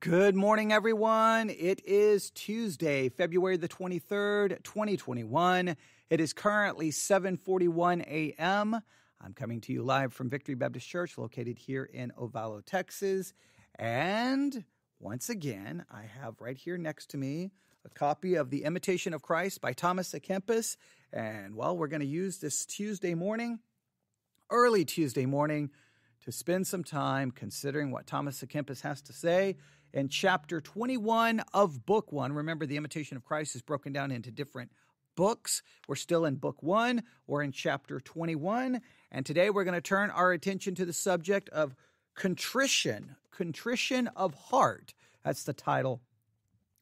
Good morning, everyone. It is Tuesday, February the 23rd, 2021. It is currently 7:41 a.m. I'm coming to you live from Victory Baptist Church located here in Ovalo, Texas. And once again, I have right here next to me a copy of The Imitation of Christ by Thomas à Kempis. And well, we're going to use this Tuesday morning, early Tuesday morning, to spend some time considering what Thomas à Kempis has to say in chapter 21 of book one. Remember, the imitation of Christ is broken down into different books. We're still in book one, we're in chapter 21. And today we're going to turn our attention to the subject of contrition, contrition of heart. That's the title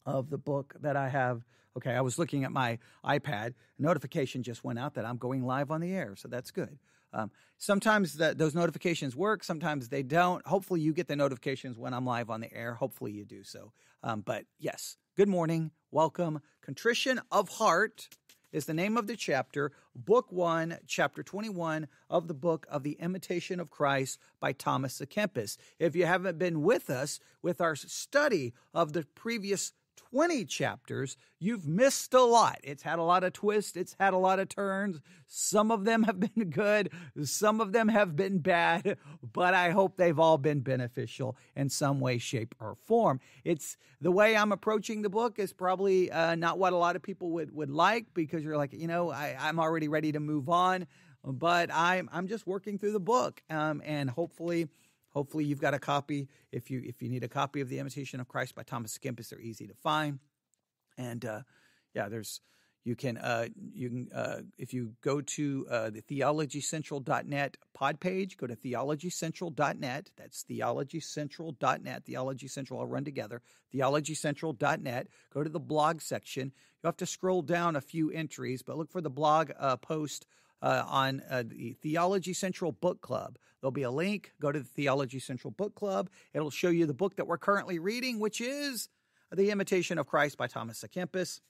of the book that I have. Okay, I was looking at my iPad. A notification just went out that I'm going live on the air, so that's good. Um, sometimes that those notifications work, sometimes they don't. Hopefully, you get the notifications when I'm live on the air. Hopefully, you do so. Um, but yes, good morning, welcome. Contrition of Heart is the name of the chapter, Book One, Chapter 21 of the book of The Imitation of Christ by Thomas à Kempis. If you haven't been with us with our study of the previous 20 chapters, you've missed a lot. It's had a lot of twists, it's had a lot of turns. Some of them have been good, some of them have been bad, but I hope they've all been beneficial in some way, shape, or form. It's the way I'm approaching the book is probably uh, not what a lot of people would, would like because you're like, you know, I, I'm already ready to move on, but I'm, I'm just working through the book um, and hopefully Hopefully, you've got a copy. If you if you need a copy of the Imitation of Christ by Thomas Kempis, they're easy to find. And uh, yeah, there's you can uh, you can uh, if you go to uh, the theologycentral.net pod page, go to theologycentral.net. That's theologycentral.net. Theology Central all run together. Theologycentral.net. Go to the blog section. You have to scroll down a few entries, but look for the blog uh, post uh, on uh, the Theology Central Book Club. There'll be a link. Go to the Theology Central Book Club. It'll show you the book that we're currently reading, which is The Imitation of Christ by Thomas à Kempis.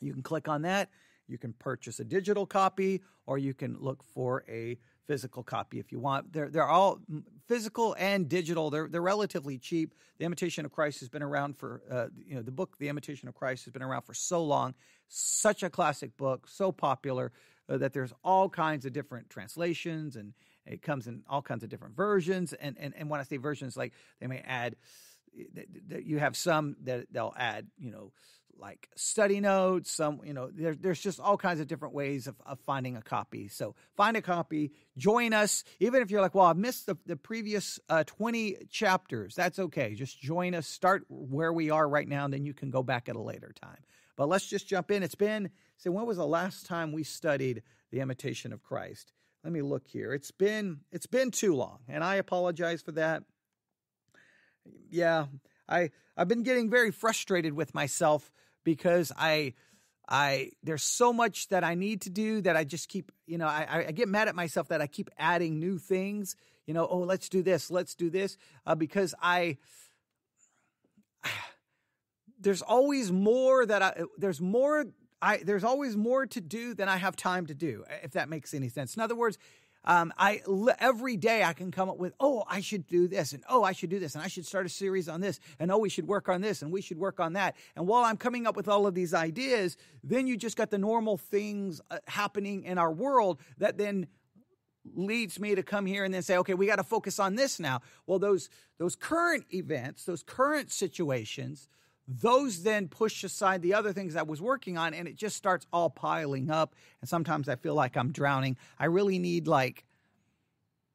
You can click on that. You can purchase a digital copy, or you can look for a physical copy if you want. They're they're all physical and digital. They're they're relatively cheap. The Imitation of Christ has been around for uh, you know the book The Imitation of Christ has been around for so long. Such a classic book, so popular uh, that there's all kinds of different translations and it comes in all kinds of different versions. And and and when I say versions, like they may add you have some that they'll add, you know, like study notes, some, you know, there, there's just all kinds of different ways of, of finding a copy. So find a copy, join us. Even if you're like, well, I've missed the, the previous uh, 20 chapters, that's okay. Just join us, start where we are right now, and then you can go back at a later time. But let's just jump in. It's been, so when was the last time we studied the imitation of Christ? Let me look here. It's been, it's been too long, and I apologize for that. Yeah, I, I've been getting very frustrated with myself because I I there's so much that I need to do that I just keep you know I, I get mad at myself that I keep adding new things you know oh let's do this let's do this uh, because I there's always more that I there's more I there's always more to do than I have time to do if that makes any sense in other words um, I every day I can come up with, oh, I should do this, and oh, I should do this, and I should start a series on this, and oh, we should work on this, and we should work on that. And while I'm coming up with all of these ideas, then you just got the normal things uh, happening in our world that then leads me to come here and then say, okay, we got to focus on this now. Well, those those current events, those current situations those then push aside the other things I was working on, and it just starts all piling up. And sometimes I feel like I'm drowning. I really need, like,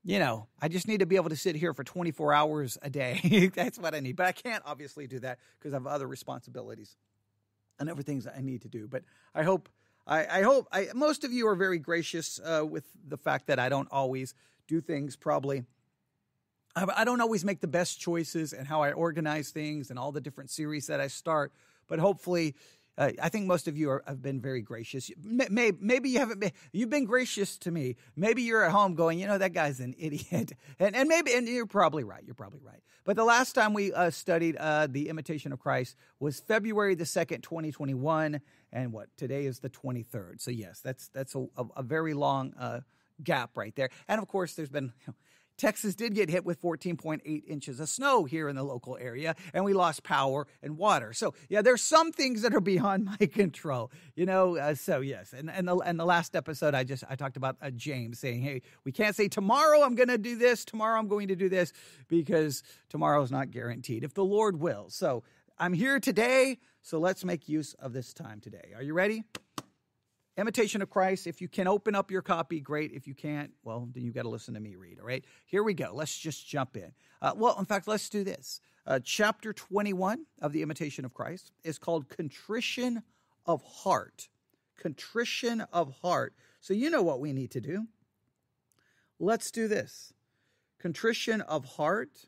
you know, I just need to be able to sit here for 24 hours a day. That's what I need. But I can't obviously do that because I have other responsibilities and other things I need to do. But I hope. I, I hope I, most of you are very gracious uh, with the fact that I don't always do things probably I don't always make the best choices and how I organize things and all the different series that I start, but hopefully, uh, I think most of you are, have been very gracious. Maybe, maybe you haven't been. You've been gracious to me. Maybe you're at home going, you know, that guy's an idiot, and and maybe and you're probably right. You're probably right. But the last time we uh, studied uh, the Imitation of Christ was February the second, twenty twenty one, and what today is the twenty third. So yes, that's that's a, a, a very long uh, gap right there. And of course, there's been. You know, Texas did get hit with 14.8 inches of snow here in the local area, and we lost power and water. So, yeah, there's some things that are beyond my control, you know. Uh, so, yes, and and the, and the last episode, I just I talked about uh, James saying, "Hey, we can't say tomorrow I'm going to do this, tomorrow I'm going to do this, because tomorrow is not guaranteed. If the Lord will." So, I'm here today, so let's make use of this time today. Are you ready? Imitation of Christ. If you can open up your copy, great. If you can't, well, then you've got to listen to me read. All right. Here we go. Let's just jump in. Uh, well, in fact, let's do this. Uh, chapter 21 of the Imitation of Christ is called Contrition of Heart. Contrition of Heart. So you know what we need to do. Let's do this. Contrition of heart.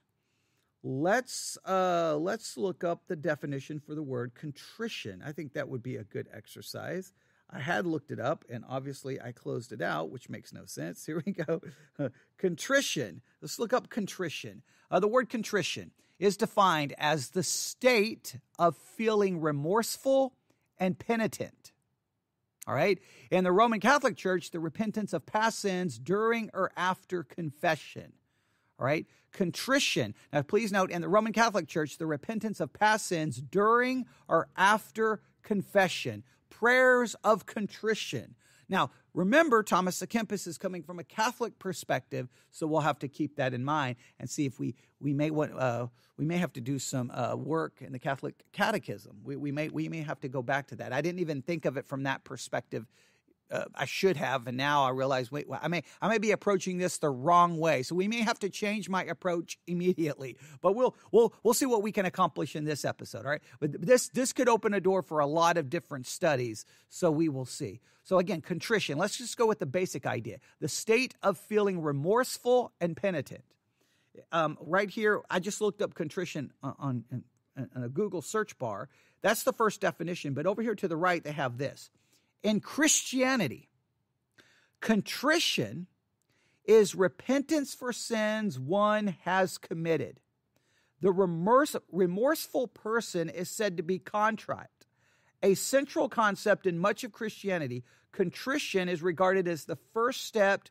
Let's uh, let's look up the definition for the word contrition. I think that would be a good exercise. I had looked it up and obviously I closed it out, which makes no sense. Here we go. contrition. Let's look up contrition. Uh, the word contrition is defined as the state of feeling remorseful and penitent. All right. In the Roman Catholic Church, the repentance of past sins during or after confession. All right. Contrition. Now, please note in the Roman Catholic Church, the repentance of past sins during or after confession prayers of contrition. Now, remember, Thomas à Kempis is coming from a Catholic perspective, so we'll have to keep that in mind and see if we we may want uh, we may have to do some uh, work in the Catholic Catechism. We, we may we may have to go back to that. I didn't even think of it from that perspective uh, I should have, and now I realize, wait, I may I may be approaching this the wrong way. So we may have to change my approach immediately. But we'll we'll we'll see what we can accomplish in this episode. All right, but this this could open a door for a lot of different studies. So we will see. So again, contrition. Let's just go with the basic idea: the state of feeling remorseful and penitent. Um, right here, I just looked up contrition on, on, on a Google search bar. That's the first definition. But over here to the right, they have this in Christianity, contrition is repentance for sins one has committed. The remorse, remorseful person is said to be contrite. A central concept in much of Christianity, contrition is regarded as the first step,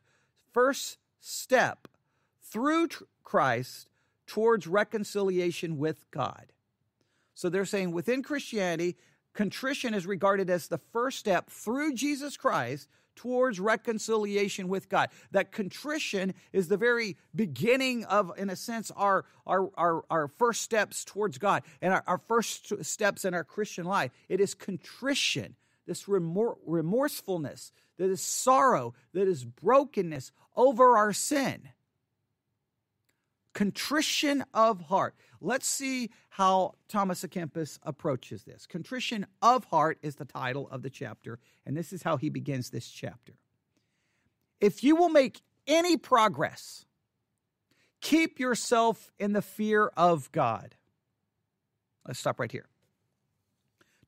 first step through Christ towards reconciliation with God. So they're saying within Christianity, Contrition is regarded as the first step through Jesus Christ towards reconciliation with God. That contrition is the very beginning of, in a sense, our, our, our, our first steps towards God and our, our first steps in our Christian life. It is contrition, this remor- remorsefulness, that is sorrow, that is brokenness over our sin contrition of heart. Let's see how Thomas à Kempis approaches this. Contrition of heart is the title of the chapter, and this is how he begins this chapter. If you will make any progress, keep yourself in the fear of God. Let's stop right here.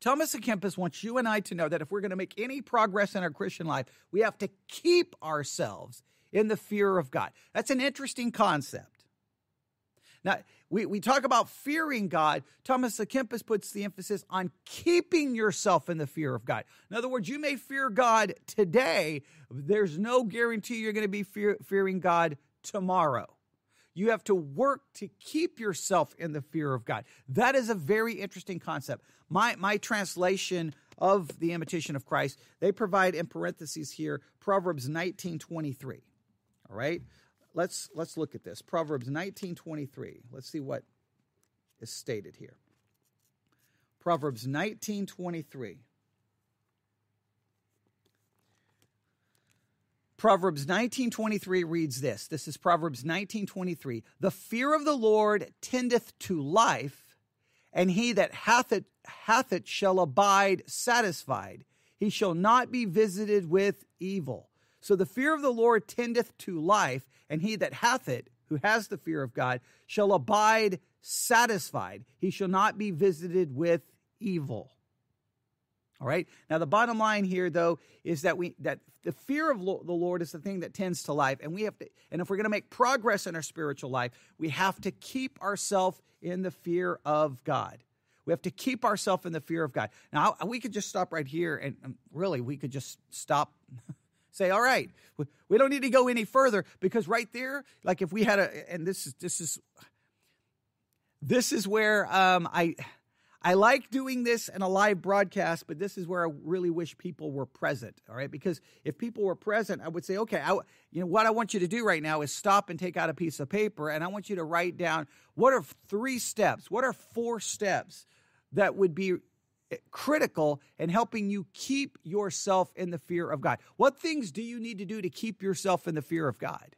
Thomas à Kempis wants you and I to know that if we're going to make any progress in our Christian life, we have to keep ourselves in the fear of God. That's an interesting concept. Now, we, we talk about fearing God. Thomas à Kempis puts the emphasis on keeping yourself in the fear of God. In other words, you may fear God today, there's no guarantee you're going to be fear, fearing God tomorrow. You have to work to keep yourself in the fear of God. That is a very interesting concept. My, my translation of the imitation of Christ, they provide in parentheses here Proverbs 19:23. All right? Let's let's look at this. Proverbs 19:23. Let's see what is stated here. Proverbs 19:23. Proverbs 19:23 reads this. This is Proverbs 19:23. The fear of the Lord tendeth to life, and he that hath it hath it shall abide satisfied. He shall not be visited with evil. So the fear of the Lord tendeth to life, and he that hath it, who has the fear of God, shall abide satisfied. He shall not be visited with evil. All right. Now the bottom line here, though, is that we that the fear of lo- the Lord is the thing that tends to life, and we have to. And if we're going to make progress in our spiritual life, we have to keep ourselves in the fear of God. We have to keep ourselves in the fear of God. Now we could just stop right here, and um, really we could just stop Say, all right, we don't need to go any further because right there, like if we had a, and this is this is this is where um, I I like doing this in a live broadcast, but this is where I really wish people were present. All right, because if people were present, I would say, okay, I, you know, what I want you to do right now is stop and take out a piece of paper, and I want you to write down what are three steps, what are four steps that would be critical in helping you keep yourself in the fear of God. What things do you need to do to keep yourself in the fear of God?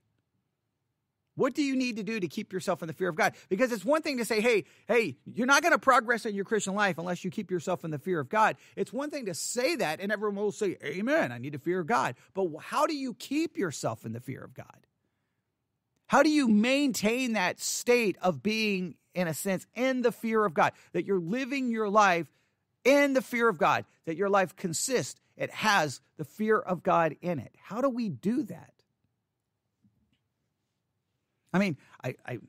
What do you need to do to keep yourself in the fear of God? Because it's one thing to say, hey, hey, you're not going to progress in your Christian life unless you keep yourself in the fear of God. It's one thing to say that, and everyone will say, Amen, I need to fear God. But how do you keep yourself in the fear of God? How do you maintain that state of being, in a sense, in the fear of God? That you're living your life in the fear of God, that your life consists, it has the fear of God in it. How do we do that? I mean, I, I,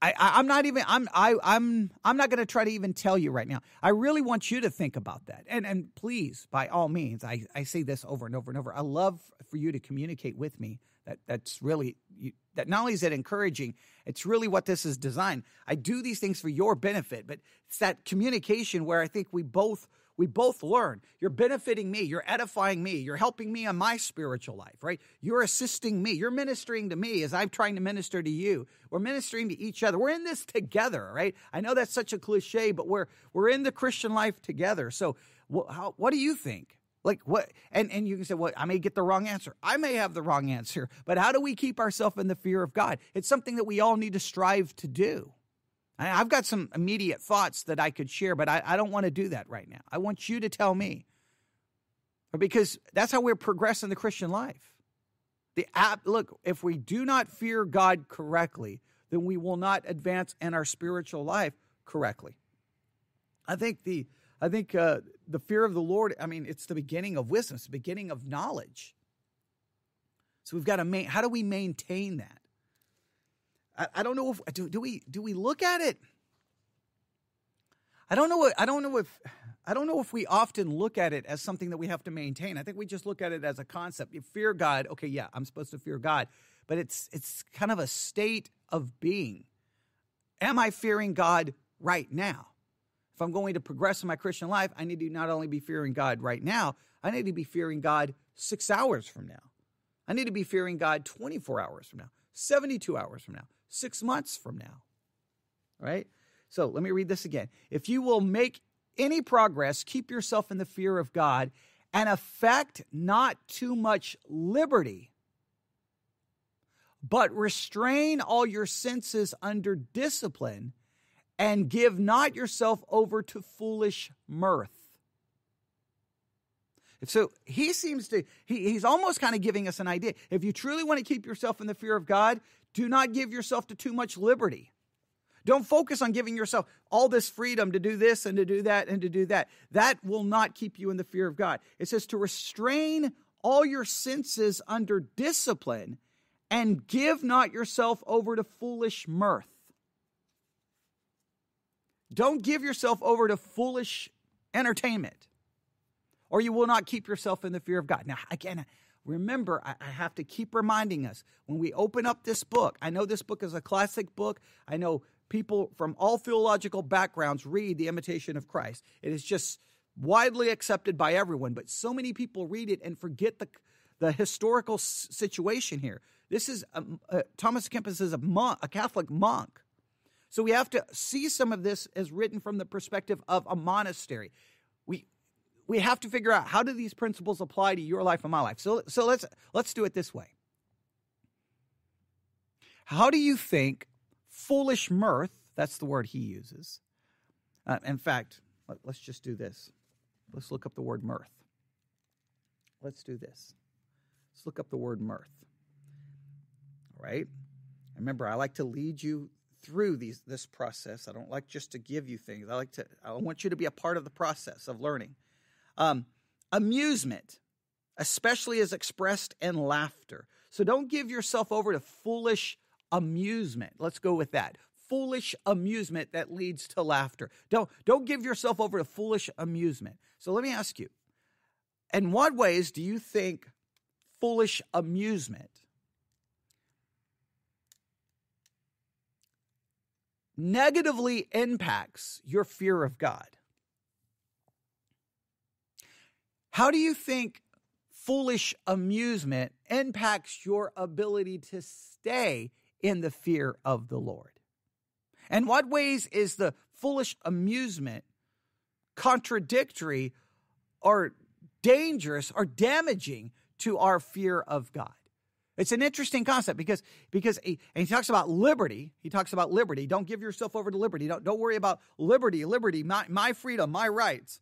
I, I'm not even. I'm. I, I'm. I'm not going to try to even tell you right now. I really want you to think about that. And and please, by all means, I, I say this over and over and over. I love for you to communicate with me. That that's really that. Not only is it encouraging, it's really what this is designed. I do these things for your benefit, but it's that communication where I think we both we both learn. You're benefiting me. You're edifying me. You're helping me on my spiritual life, right? You're assisting me. You're ministering to me as I'm trying to minister to you. We're ministering to each other. We're in this together, right? I know that's such a cliche, but we're we're in the Christian life together. So, wh- how, what do you think? Like what? And and you can say, well, I may get the wrong answer. I may have the wrong answer. But how do we keep ourselves in the fear of God? It's something that we all need to strive to do. I've got some immediate thoughts that I could share, but I, I don't want to do that right now. I want you to tell me. Because that's how we're progressing the Christian life. The app, look, if we do not fear God correctly, then we will not advance in our spiritual life correctly. I think the I think uh, the fear of the Lord. I mean, it's the beginning of wisdom. It's the beginning of knowledge. So we've got to main. How do we maintain that? I, I don't know if do, do we do we look at it. I don't know. I don't know if I don't know if we often look at it as something that we have to maintain. I think we just look at it as a concept. You fear God. Okay, yeah, I'm supposed to fear God, but it's it's kind of a state of being. Am I fearing God right now? If I'm going to progress in my Christian life, I need to not only be fearing God right now, I need to be fearing God six hours from now. I need to be fearing God 24 hours from now, 72 hours from now, six months from now. Right? So let me read this again. If you will make any progress, keep yourself in the fear of God and affect not too much liberty, but restrain all your senses under discipline and give not yourself over to foolish mirth. So he seems to, he, he's almost kind of giving us an idea. If you truly want to keep yourself in the fear of God, do not give yourself to too much liberty. Don't focus on giving yourself all this freedom to do this and to do that and to do that. That will not keep you in the fear of God. It says to restrain all your senses under discipline and give not yourself over to foolish mirth. Don't give yourself over to foolish entertainment, or you will not keep yourself in the fear of God. Now, again, remember, I, have to keep reminding us when we open up this book. I know this book is a classic book. I know people from all theological backgrounds read The Imitation of Christ. It is just widely accepted by everyone, but so many people read it and forget the, the historical situation here. This is a, uh, Thomas Kempis is a monk, a Catholic monk. So we have to see some of this as written from the perspective of a monastery. We we have to figure out how do these principles apply to your life and my life. So so let's let's do it this way. How do you think foolish mirth, that's the word he uses. Uh, in fact, let, let's just do this. Let's look up the word mirth. Let's do this. Let's look up the word mirth. All right? Remember, I like to lead you through these this process. I don't like just to give you things. I like to I want you to be a part of the process of learning. Um, amusement, especially as expressed in laughter. So don't give yourself over to foolish amusement. Let's go with that. Foolish amusement that leads to laughter. Don't don't give yourself over to foolish amusement. So let me ask you, in what ways do you think foolish amusement negatively impacts your fear of God. How do you think foolish amusement impacts your ability to stay in the fear of the Lord? And what ways is the foolish amusement contradictory or dangerous or damaging to our fear of God? It's an interesting concept because because he, and he talks about liberty. He talks about liberty. Don't give yourself over to liberty. Don't don't worry about liberty, liberty, my, my freedom, my rights.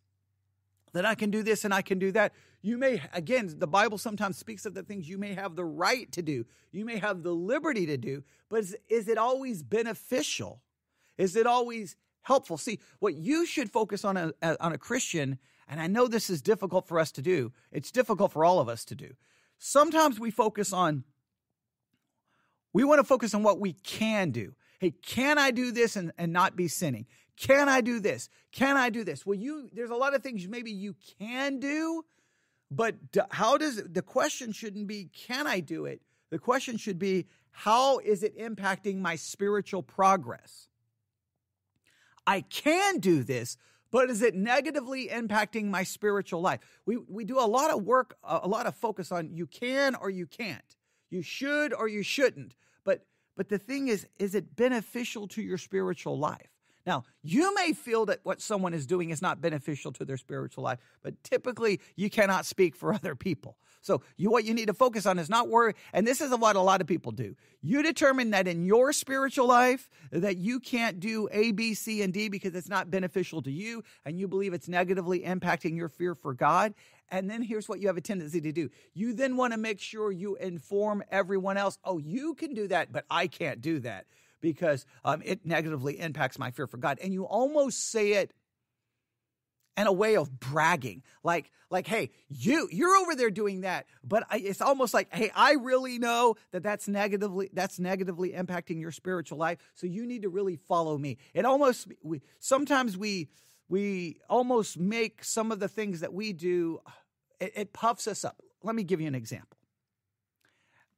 That I can do this and I can do that. You may again, the Bible sometimes speaks of the things you may have the right to do. You may have the liberty to do, but is, is it always beneficial? Is it always helpful? See, what you should focus on a, on a Christian, and I know this is difficult for us to do. It's difficult for all of us to do Sometimes we focus on, we want to focus on what we can do. Hey, can I do this and, and not be sinning? Can I do this? Can I do this? Well, you, there's a lot of things maybe you can do, but how does the question shouldn't be, can I do it? The question should be, how is it impacting my spiritual progress? I can do this, but is it negatively impacting my spiritual life? We, we do a lot of work, a lot of focus on you can or you can't, you should or you shouldn't. But, but the thing is, is it beneficial to your spiritual life? Now, you may feel that what someone is doing is not beneficial to their spiritual life, but typically you cannot speak for other people. So you, what you need to focus on is not worry. And this is what a lot of people do. You determine that in your spiritual life that you can't do A, B, C, and D because it's not beneficial to you, and you believe it's negatively impacting your fear for God. And then here's what you have a tendency to do. You then want to make sure you inform everyone else. Oh, you can do that, but I can't do that because um, it negatively impacts my fear for God. And you almost say it and a way of bragging like like hey you you're over there doing that. But I, it's almost like hey i really know that that's negatively that's negatively impacting your spiritual life so you need to really follow me. It almost we sometimes we we almost make some of the things that we do it, it puffs us up. Let me give you an example.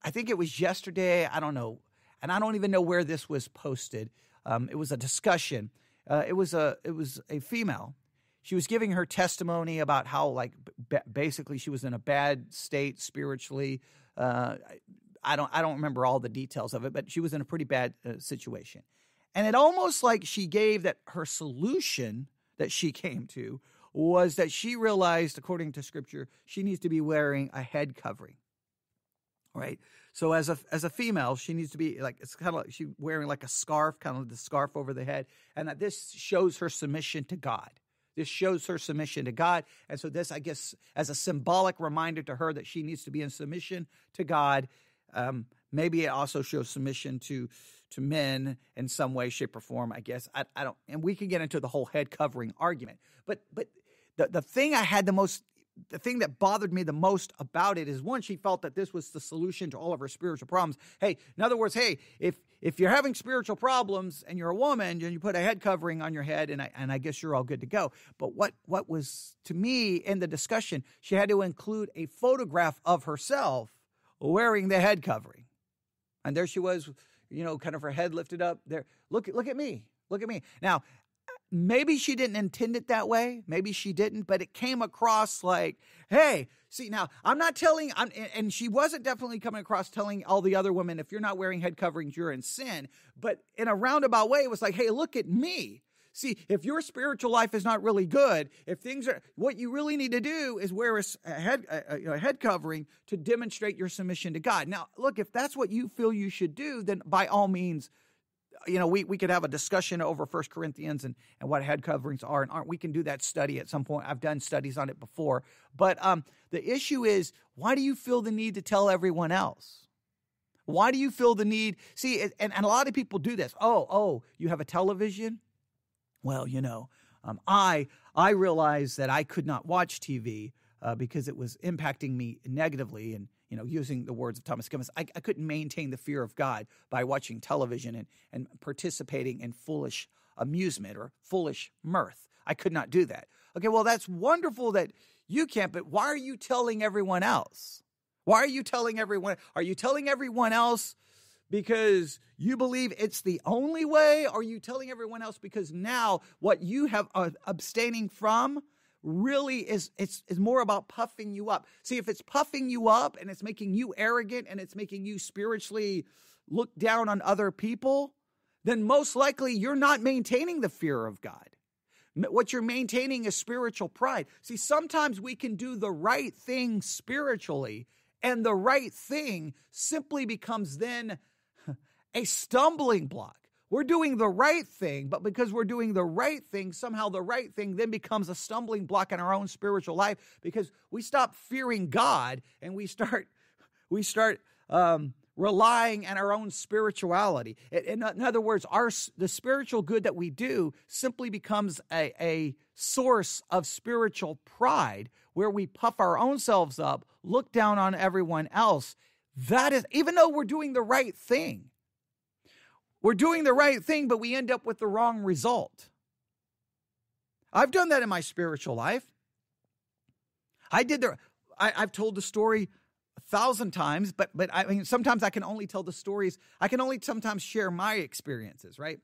I think it was yesterday i don't know and i don't even know where this was posted. Um, it was a discussion. Uh, it was a it was a female. She was giving her testimony about how like b- basically she was in a bad state spiritually. Uh, i don't i don't remember all the details of it but she was in a pretty bad uh, situation. And it almost like she gave that her solution that she came to was that she realized according to scripture she needs to be wearing a head covering right so as a as a female she needs to be like it's kind of like she wearing like a scarf kind of the scarf over the head and that this shows her submission to god this shows her submission to God. And so, this, I guess, as a symbolic reminder to her that she needs to be in submission to God. Um, maybe it also shows submission to to men in some way, shape, or form. I guess I, I don't, and we can get into the whole head covering argument. But but the the thing I had the most the thing that bothered me the most about it is one, she felt that this was the solution to all of her spiritual problems. Hey, in other words, hey, if if you're having spiritual problems and you're a woman and you put a head covering on your head, and I and I guess you're all good to go. But what what was to me in the discussion, she had to include a photograph of herself wearing the head covering, and there she was, you know, kind of her head lifted up. There, look look at me. Look at me. Now, maybe she didn't intend it that way maybe she didn't but it came across like hey see now i'm not telling I'm, and she wasn't definitely coming across telling all the other women if you're not wearing head coverings you're in sin but in a roundabout way it was like hey look at me. See if your spiritual life is not really good if things are what you really need to do is wear a, head a, a head covering to demonstrate your submission to god. Now look if that's what you feel you should do then by all means you know, we, we could have a discussion over First Corinthians and, and what head coverings are and aren't. We can do that study at some point. I've done studies on it before. But um, the issue is, why do you feel the need to tell everyone else? Why do you feel the need? See, and, and a lot of people do this. Oh, oh, you have a television? Well, you know, um, I I realized that I could not watch TV uh, because it was impacting me negatively and you know, using the words of Thomas Aquinas, I, I couldn't maintain the fear of God by watching television and, and participating in foolish amusement or foolish mirth. I could not do that. Okay, well, that's wonderful that you can't, but why are you telling everyone else? Why are you telling everyone? Are you telling everyone else because you believe it's the only way? Are you telling everyone else because now what you have uh, abstaining from really is it's, it's more about puffing you up. See, if it's puffing you up and it's making you arrogant and it's making you spiritually look down on other people, then most likely you're not maintaining the fear of God. What you're maintaining is spiritual pride. See, sometimes we can do the right thing spiritually, and the right thing simply becomes then a stumbling block. We're doing the right thing, but because we're doing the right thing, somehow the right thing then becomes a stumbling block in our own spiritual life because we stop fearing God and we start we start um, relying on our own spirituality. In, in, other words, our the spiritual good that we do simply becomes a, a source of spiritual pride where we puff our own selves up, look down on everyone else. That is, even though we're doing the right thing, we're doing the right thing, but we end up with the wrong result. I've done that in my spiritual life. I did the, I, have told the story a thousand times, but but I mean sometimes I can only tell the stories. I can only sometimes share my experiences, right?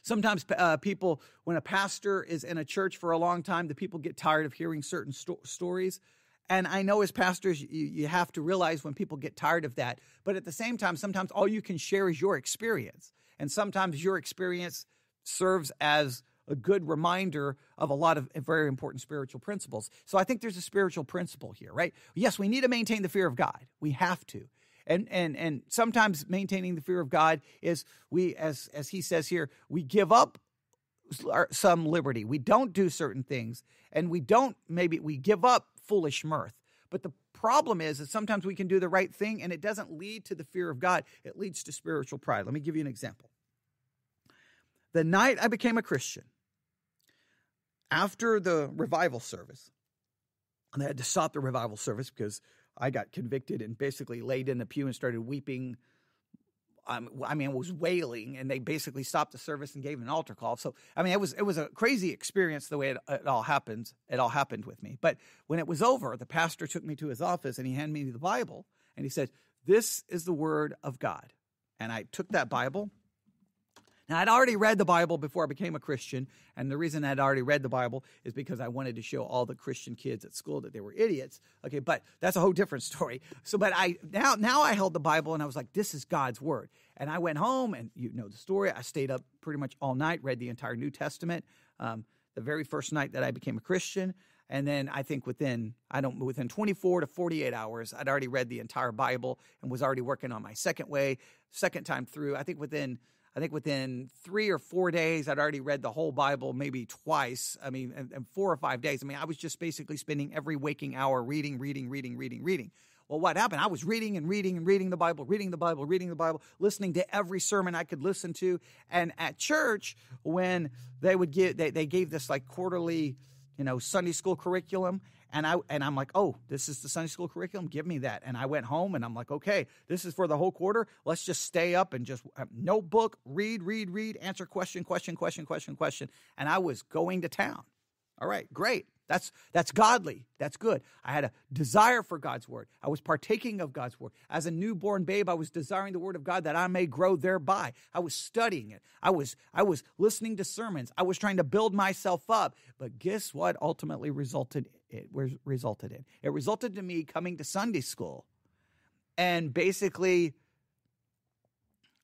Sometimes uh, people, when a pastor is in a church for a long time, the people get tired of hearing certain sto- stories. And I know as pastors, you, you have to realize when people get tired of that. But at the same time, sometimes all you can share is your experience. And sometimes your experience serves as a good reminder of a lot of very important spiritual principles. So I think there's a spiritual principle here, right? Yes, we need to maintain the fear of God. We have to. And and and sometimes maintaining the fear of God is we as as he says here, we give up some liberty. We don't do certain things and we don't maybe we give up foolish mirth. But the problem is that sometimes we can do the right thing and it doesn't lead to the fear of God. It leads to spiritual pride. Let me give you an example. The night I became a Christian, after the revival service, and they had to stop the revival service because I got convicted and basically laid in the pew and started weeping um, I mean, was wailing, and they basically stopped the service and gave an altar call. So, I mean, it was it was a crazy experience the way it, it all happened. It all happened with me. But when it was over, the pastor took me to his office and he handed me the Bible, and he said, "This is the word of God." And I took that Bible now, I'd already read the Bible before I became a Christian, and the reason I'd already read the Bible is because I wanted to show all the Christian kids at school that they were idiots. Okay, but that's a whole different story. So, but I now now I held the Bible and I was like, this is God's word. And I went home, and you know the story. I stayed up pretty much all night, read the entire New Testament. Um, the very first night that I became a Christian, and then I think within I don't within 24 to 48 hours, I'd already read the entire Bible and was already working on my second way, second time through. I think within I think within three or four days, I'd already read the whole Bible maybe twice. I mean, and, and four or five days. I mean, I was just basically spending every waking hour reading, reading, reading, reading, reading. Well, what happened? I was reading and reading and reading the Bible, reading the Bible, reading the Bible, listening to every sermon I could listen to. And at church, when they would give, they, they gave this like quarterly, you know, Sunday school curriculum. And I and I'm like, oh, this is the Sunday school curriculum. Give me that. And I went home and I'm like, okay, this is for the whole quarter. Let's just stay up and just uh, notebook, read, read, read, answer question, question, question, question, question. And I was going to town. All right, great. That's that's godly. That's good. I had a desire for God's word. I was partaking of God's word. As a newborn babe, I was desiring the word of God that I may grow thereby. I was studying it. I was I was listening to sermons. I was trying to build myself up. But guess what ultimately resulted it resulted in? It resulted to me coming to Sunday school and basically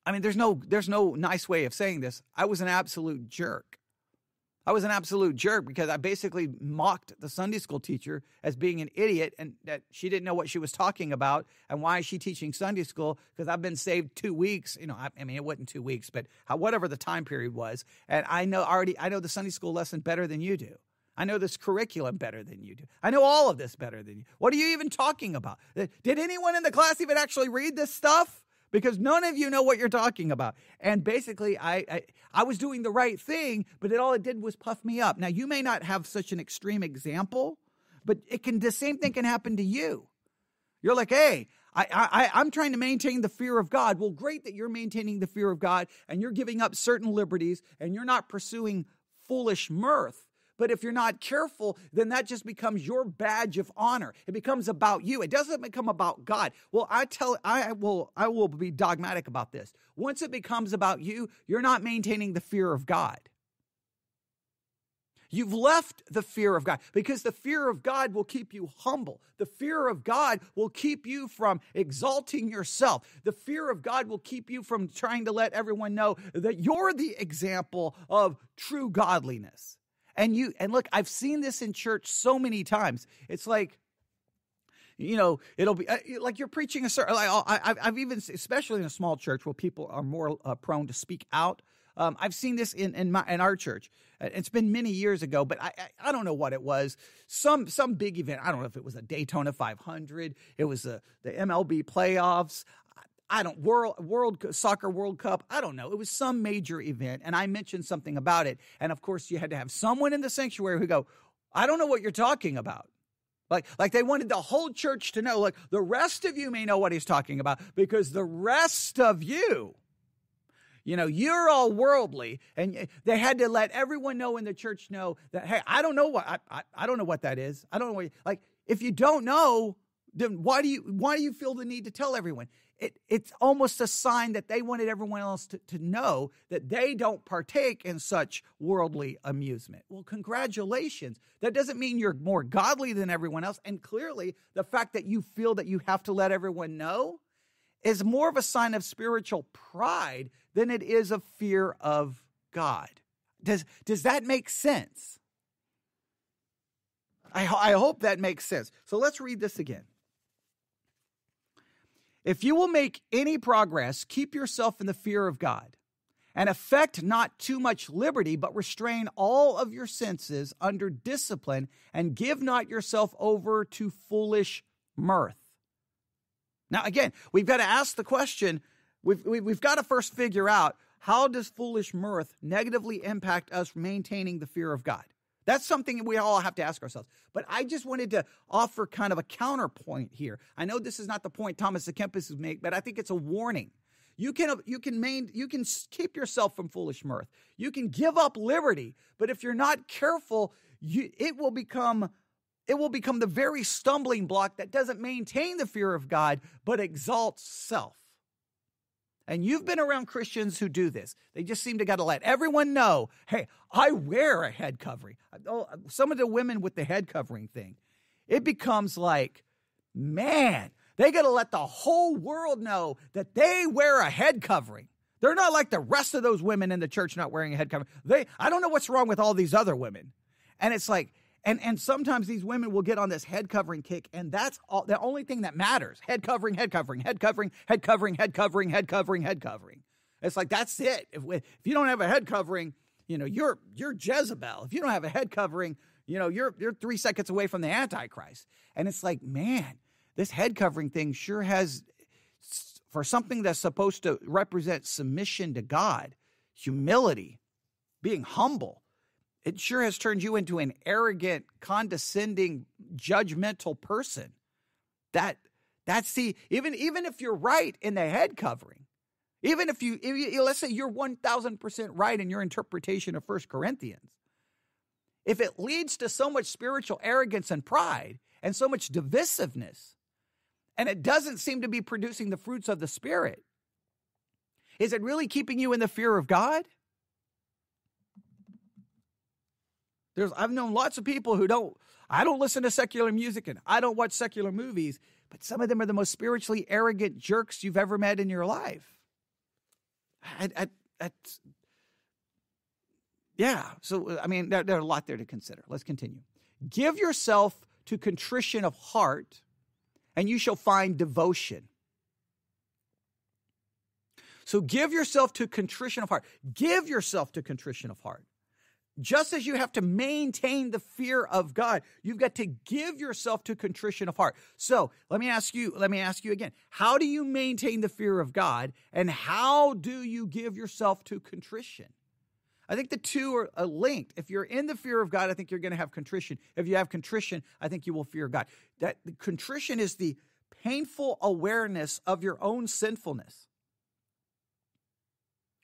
I mean there's no there's no nice way of saying this. I was an absolute jerk. I was an absolute jerk because I basically mocked the Sunday school teacher as being an idiot and that she didn't know what she was talking about and why is she teaching Sunday school because I've been saved two weeks. You know, I, I mean it wasn't two weeks, but how, whatever the time period was, and I know already I know the Sunday school lesson better than you do. I know this curriculum better than you do. I know all of this better than you. What are you even talking about? Did anyone in the class even actually read this stuff? Because none of you know what you're talking about. And basically, I, I, I was doing the right thing, but it all it did was puff me up. Now, you may not have such an extreme example, but it can the same thing can happen to you. You're like, hey, I, I, I'm trying to maintain the fear of God. Well, great that you're maintaining the fear of God and you're giving up certain liberties and you're not pursuing foolish mirth. But if you're not careful, then that just becomes your badge of honor. It becomes about you. It doesn't become about God. Well, I tell I will I will be dogmatic about this. Once it becomes about you, you're not maintaining the fear of God. You've left the fear of God because the fear of God will keep you humble. The fear of God will keep you from exalting yourself. The fear of God will keep you from trying to let everyone know that you're the example of true godliness. And you and look, I've seen this in church so many times. It's like you know, it'll be uh, like you're preaching a. Like, I, have even, especially in a small church where people are more uh, prone to speak out. Um, I've seen this in in, my, in our church. Uh, it's been many years ago, but I, I, I don't know what it was. Some some big event. I don't know if it was a Daytona 500. It was a, the MLB playoffs. I don't world world soccer World Cup. I don't know. It was some major event, and I mentioned something about it. And of course, you had to have someone in the sanctuary who go, "I don't know what you're talking about." Like, like they wanted the whole church to know. Like the rest of you may know what he's talking about because the rest of you, you know, you're all worldly, and they had to let everyone know in the church know that hey, I don't know what I, I, I don't know what that is. I don't know what like if you don't know, then why do you why do you feel the need to tell everyone? It, it's almost a sign that they wanted everyone else to, to know that they don't partake in such worldly amusement. Well, congratulations. That doesn't mean you're more godly than everyone else. And clearly, the fact that you feel that you have to let everyone know is more of a sign of spiritual pride than it is of fear of God. Does, does that make sense? I, I hope that makes sense. So let's read this again. If you will make any progress, keep yourself in the fear of God and affect not too much liberty, but restrain all of your senses under discipline and give not yourself over to foolish mirth. Now, again, we've got to ask the question we've, we've got to first figure out how does foolish mirth negatively impact us maintaining the fear of God? That's something we all have to ask ourselves. But I just wanted to offer kind of a counterpoint here. I know this is not the point Thomas à Kempis is making, but I think it's a warning. You can you can main, you can keep yourself from foolish mirth. You can give up liberty, but if you're not careful, you, it will become it will become the very stumbling block that doesn't maintain the fear of God but exalts self. And you've been around Christians who do this. They just seem to got to let everyone know, hey, I wear a head covering. Uh, oh, uh, some of the women with the head covering thing, it becomes like, man, they got to let the whole world know that they wear a head covering. They're not like the rest of those women in the church not wearing a head covering. They, I don't know what's wrong with all these other women. And it's like, and and sometimes these women will get on this head covering kick, and that's all the only thing that matters. Head covering, head covering, head covering, head covering, head covering, head covering, head covering. It's like that's it. If, if you don't have a head covering, you know you're you're Jezebel. If you don't have a head covering, you know you're you're three seconds away from the Antichrist. And it's like, man, this head covering thing sure has for something that's supposed to represent submission to God, humility, being humble it sure has turned you into an arrogant, condescending, judgmental person. That that's the even even if you're right in the head covering, even if you, if you let's say you're one thousand percent right in your interpretation of First Corinthians, if it leads to so much spiritual arrogance and pride and so much divisiveness, and it doesn't seem to be producing the fruits of the Spirit, is it really keeping you in the fear of God? There's I've known lots of people who don't I don't listen to secular music and I don't watch secular movies, but some of them are the most spiritually arrogant jerks you've ever met in your life. I, I, I, yeah, so I mean, there, there are a lot there to consider. Let's continue. Give yourself to contrition of heart, and you shall find devotion. So give yourself to contrition of heart. Give yourself to contrition of heart. Just as you have to maintain the fear of God, you've got to give yourself to contrition of heart. So let me ask you, let me ask you again. How do you maintain the fear of God and how do you give yourself to contrition? I think the two are uh, linked. If you're in the fear of God, I think you're going to have contrition. If you have contrition, I think you will fear God. That contrition is the painful awareness of your own sinfulness.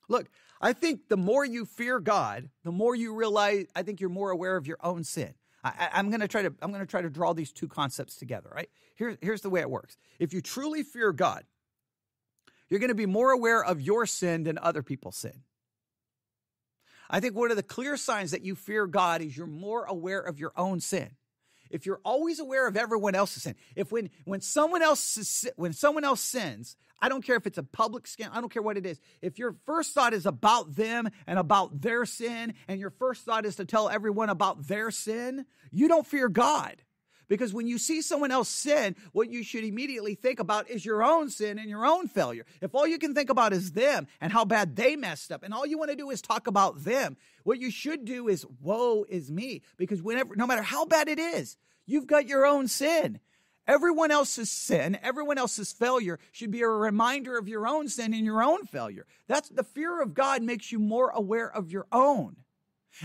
Look, I think the more you fear God, the more you realize. I think you're more aware of your own sin. I, am going to try to I'm going to try to draw these two concepts together. Right here, here's the way it works. If you truly fear God, you're going to be more aware of your sin than other people's sin. I think one of the clear signs that you fear God is you're more aware of your own sin. If you're always aware of everyone else's sin, if when when someone else when someone else sins, I don't care if it's a public sin, I don't care what it is. If your first thought is about them and about their sin, and your first thought is to tell everyone about their sin, you don't fear God. Because when you see someone else sin, what you should immediately think about is your own sin and your own failure. If all you can think about is them and how bad they messed up, and all you want to do is talk about them, what you should do is, woe is me. Because whenever, no matter how bad it is, you've got your own sin. Everyone else's sin, everyone else's failure should be a reminder of your own sin and your own failure. That's the fear of God makes you more aware of your own.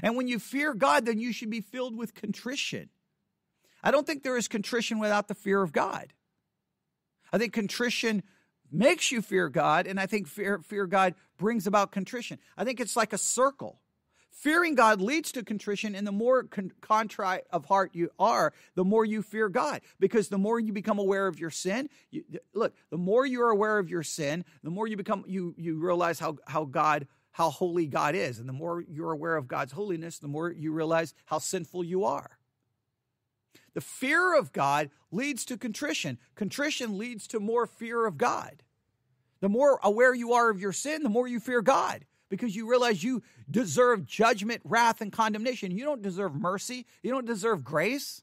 And when you fear God, then you should be filled with contrition. I don't think there is contrition without the fear of God. I think contrition makes you fear God, and I think fear, fear God brings about contrition. I think it's like a circle. Fearing God leads to contrition, and the more con- contrite of heart you are, the more you fear God. Because the more you become aware of your sin, you, look, the more you are aware of your sin, the more you become you you realize how how God how holy God is, and the more you're aware of God's holiness, the more you realize how sinful you are. The fear of God leads to contrition. Contrition leads to more fear of God. The more aware you are of your sin, the more you fear God because you realize you deserve judgment, wrath, and condemnation. You don't deserve mercy, you don't deserve grace.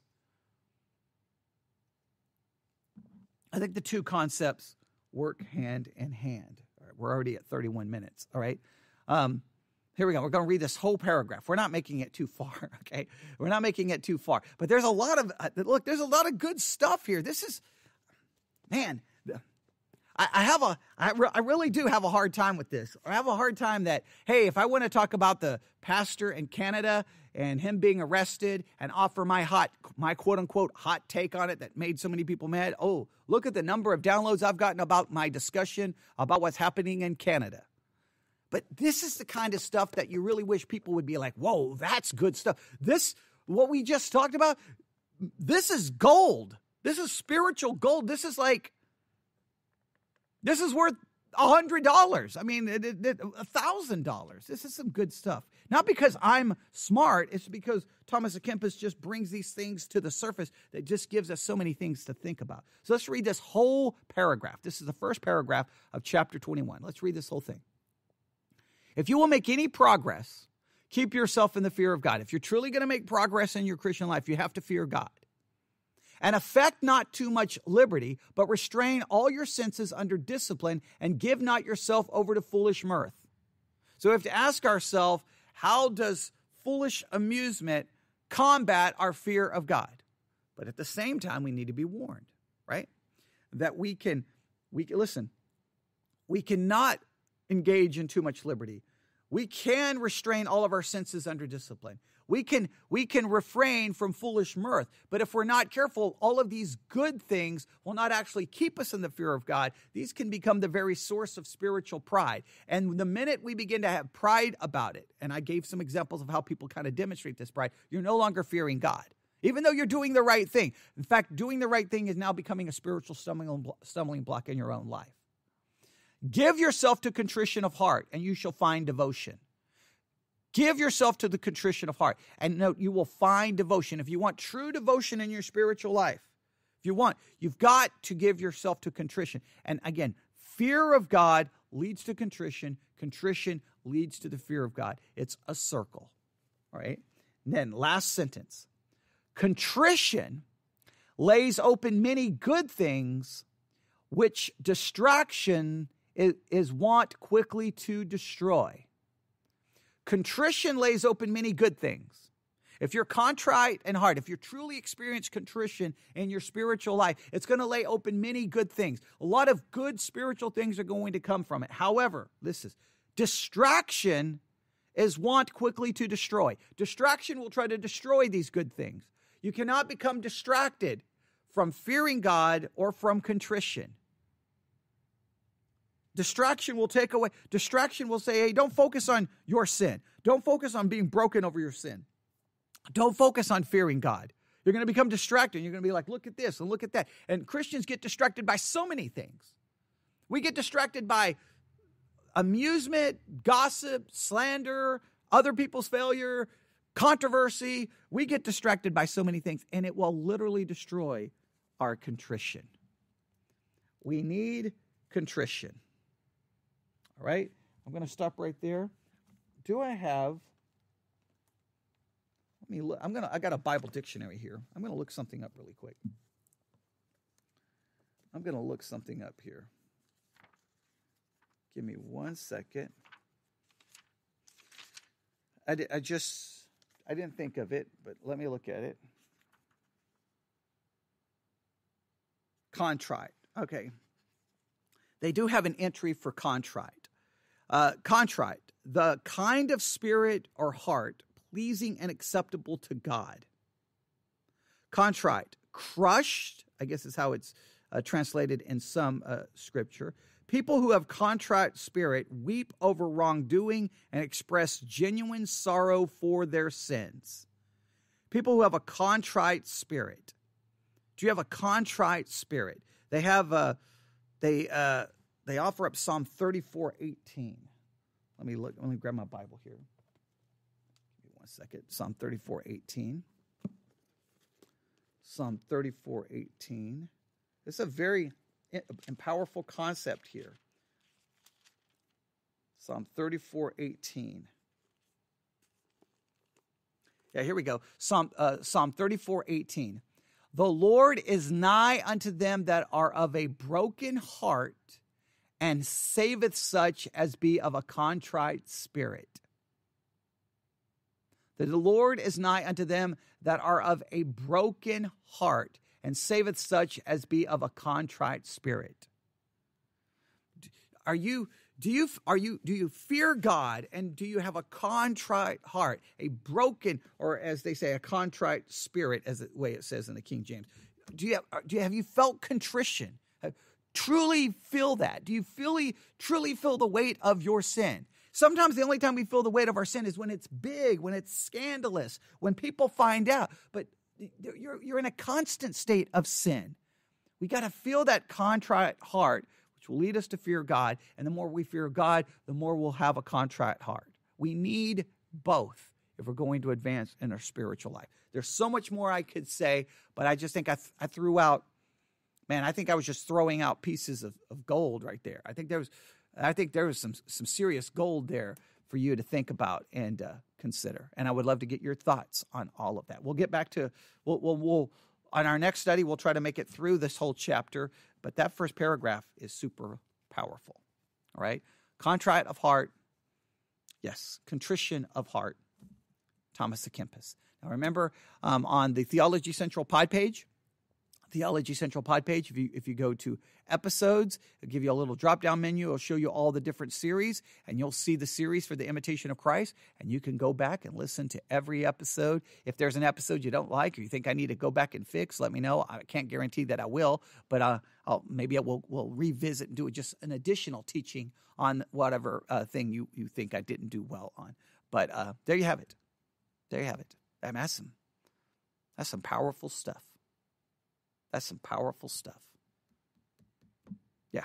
I think the two concepts work hand in hand. We're already at 31 minutes. All right. Um, here we go. We're going to read this whole paragraph. We're not making it too far, okay? We're not making it too far. But there's a lot of, uh, look, there's a lot of good stuff here. This is, man, I, have a, I, re- I really do have a hard time with this. I have a hard time that, hey, if I want to talk about the pastor in Canada and him being arrested and offer my hot, my quote unquote hot take on it that made so many people mad, oh, look at the number of downloads I've gotten about my discussion about what's happening in Canada. But this is the kind of stuff that you really wish people would be like, whoa, that's good stuff. This, what we just talked about, this is gold. This is spiritual gold. This is like, this is worth a hundred dollars. I mean, a thousand dollars. This is some good stuff. Not because I'm smart, it's because Thomas à Kempis just brings these things to the surface that just gives us so many things to think about. So let's read this whole paragraph. This is the first paragraph of chapter 21. Let's read this whole thing. If you will make any progress, keep yourself in the fear of God. If you're truly going to make progress in your Christian life, you have to fear God. And affect not too much liberty, but restrain all your senses under discipline and give not yourself over to foolish mirth. So we have to ask ourselves how does foolish amusement combat our fear of God? But at the same time, we need to be warned, right? That we can, we can listen, we cannot engage in too much liberty. We can restrain all of our senses under discipline. We can we can refrain from foolish mirth. But if we're not careful, all of these good things will not actually keep us in the fear of God. These can become the very source of spiritual pride. And the minute we begin to have pride about it, and I gave some examples of how people kind of demonstrate this pride, you're no longer fearing God. Even though you're doing the right thing. In fact, doing the right thing is now becoming a spiritual stumbling block in your own life. Give yourself to contrition of heart, and you shall find devotion. Give yourself to the contrition of heart, and note you will find devotion. If you want true devotion in your spiritual life, if you want, you've got to give yourself to contrition. And again, fear of God leads to contrition, contrition leads to the fear of God. It's a circle. All right. And then, last sentence contrition lays open many good things, which distraction is, is want quickly to destroy. Contrition lays open many good things. If you're contrite and hard, if you truly experience contrition in your spiritual life, it's going to lay open many good things. A lot of good spiritual things are going to come from it. However, this is distraction is want quickly to destroy. Distraction will try to destroy these good things. You cannot become distracted from fearing God or from contrition. Distraction will take away, distraction will say, hey, don't focus on your sin. Don't focus on being broken over your sin. Don't focus on fearing God. You're going to become distracted. You're going to be like, look at this and look at that. And Christians get distracted by so many things. We get distracted by amusement, gossip, slander, other people's failure, controversy. We get distracted by so many things, and it will literally destroy our contrition. We need contrition. All right? I'm going to stop right there. Do I have Let me look. I'm going to I got a Bible dictionary here. I'm going to look something up really quick. I'm going to look something up here. Give me one second. I, I just I didn't think of it, but let me look at it. Contrite. Okay. They do have an entry for contrite. Uh, contrite, the kind of spirit or heart pleasing and acceptable to God. Contrite, crushed, I guess is how it's uh, translated in some uh, scripture. People who have contrite spirit weep over wrongdoing and express genuine sorrow for their sins. People who have a contrite spirit. Do you have a contrite spirit? They have a they uh, they offer up Psalm 34, 18. Let me look, let me grab my Bible here. Give me one second. Psalm 34, 18. Psalm 34, 18. It's a very powerful concept here. Psalm 34, 18. Yeah, here we go. Psalm, uh, Psalm 34, 18. The Lord is nigh unto them that are of a broken heart and saveth such as be of a contrite spirit. That the Lord is nigh unto them that are of a broken heart and saveth such as be of a contrite spirit. Are you do you are you do you fear God and do you have a contrite heart, a broken or as they say a contrite spirit as the way it says in the King James? Do you have, do you have you felt contrition? Truly feel that? Do you fully truly feel the weight of your sin? Sometimes the only time we feel the weight of our sin is when it's big, when it's scandalous, when people find out. But you're, you're in a constant state of sin. We got to feel that contrite heart, which will lead us to fear God. And the more we fear God, the more we'll have a contrite heart. We need both if we're going to advance in our spiritual life. There's so much more I could say, but I just think I, th- I threw out, man, I think I was just throwing out pieces of, of gold right there. I think there was, I think there was some, some serious gold there for you to think about and uh, consider. And I would love to get your thoughts on all of that. We'll get back to we'll, we'll, we'll on our next study we'll try to make it through this whole chapter, but that first paragraph is super powerful. All right, contrite of heart, yes, contrition of heart. Thomas à Kempis. Now remember um, on the Theology Central pod page, Theology Central pod page. If you if you go to episodes, it'll give you a little drop down menu. It'll show you all the different series, and you'll see the series for the Imitation of Christ. And you can go back and listen to every episode. If there's an episode you don't like or you think I need to go back and fix, let me know. I can't guarantee that I will, but uh, I'll, maybe I will We'll revisit and do just an additional teaching on whatever uh, thing you you think I didn't do well on. But uh, there you have it. There you have it. I mean, that's some that's some powerful stuff. That's some powerful stuff. Yeah.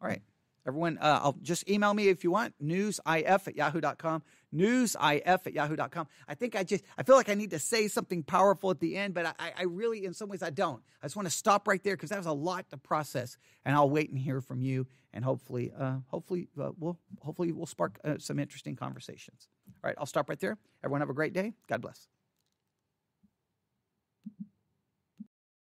All right. Everyone, uh, I'll just email me if you want. Newsif at yahoo.com. Newsif at yahoo.com. I think I just, I feel like I need to say something powerful at the end, but I, I really, in some ways, I don't. I just want to stop right there because that was a lot to process, and I'll wait and hear from you, and hopefully, uh, hopefully, uh, we'll, hopefully, we'll spark uh, some interesting conversations. All right, I'll stop right there. Everyone have a great day. God bless.